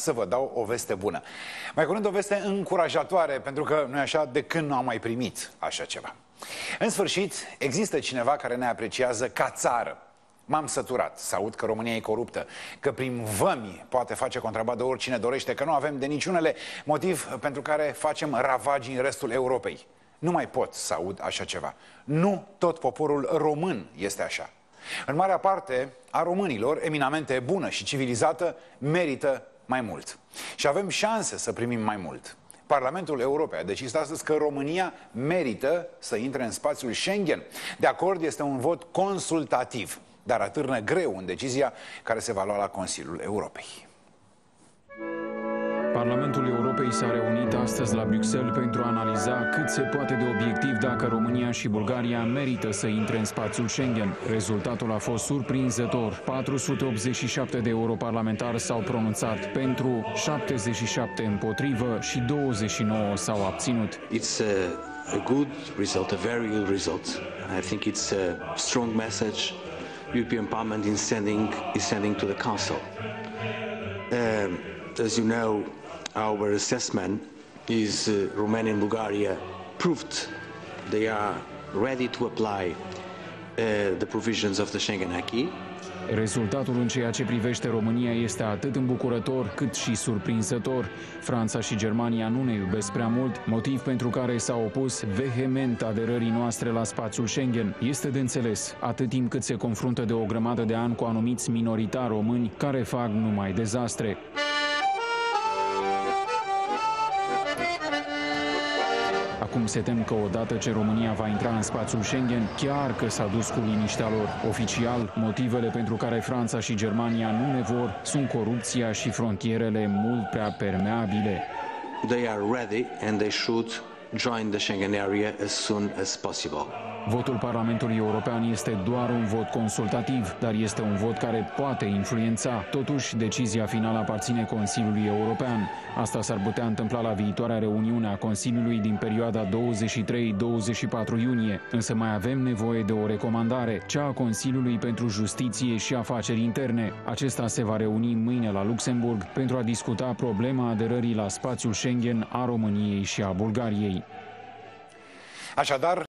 să vă dau o veste bună. Mai curând o veste încurajatoare, pentru că nu așa de când nu am mai primit așa ceva. În sfârșit, există cineva care ne apreciază ca țară. M-am săturat să aud că România e coruptă, că prin vămi poate face contrabandă oricine dorește, că nu avem de niciunele motiv pentru care facem ravagi în restul Europei. Nu mai pot să aud așa ceva. Nu tot poporul român este așa. În marea parte a românilor, eminamente bună și civilizată, merită mai mult. Și avem șanse să primim mai mult. Parlamentul Europei a decis astăzi că România merită să intre în spațiul Schengen. De acord, este un vot consultativ, dar atârnă greu în decizia care se va lua la Consiliul Europei. Parlamentul Europei s-a reunit astăzi la Bruxelles pentru a analiza cât se poate de obiectiv dacă România și Bulgaria merită să intre în spațiul Schengen. Rezultatul a fost surprinzător. 487 de europarlamentari s-au pronunțat pentru, 77 împotrivă și 29 s-au abținut. It's a, a good result, a very good result. I think it's a strong message European Parliament is sending, is sending to the Council. Uh, as you know, our assessment is uh, Romania and Bulgaria proved they are ready to apply uh, the provisions of the Schengen Acquis. Rezultatul în ceea ce privește România este atât îmbucurător cât și surprinzător. Franța și Germania nu ne iubesc prea mult, motiv pentru care s-au opus vehement aderării noastre la spațiul Schengen. Este de înțeles, atât timp cât se confruntă de o grămadă de ani cu anumiți minoritari români care fac numai dezastre. Acum se tem că odată ce România va intra în spațiul Schengen, chiar că s-a dus cu liniștea lor. Oficial, motivele pentru care Franța și Germania nu ne vor sunt corupția și frontierele mult prea permeabile. They are ready and they should join the Schengen area as soon as possible. Votul Parlamentului European este doar un vot consultativ, dar este un vot care poate influența. Totuși, decizia finală aparține Consiliului European. Asta s-ar putea întâmpla la viitoarea reuniune a Consiliului din perioada 23-24 iunie, însă mai avem nevoie de o recomandare, cea a Consiliului pentru Justiție și Afaceri Interne. Acesta se va reuni mâine la Luxemburg pentru a discuta problema aderării la spațiul Schengen a României și a Bulgariei. Așadar,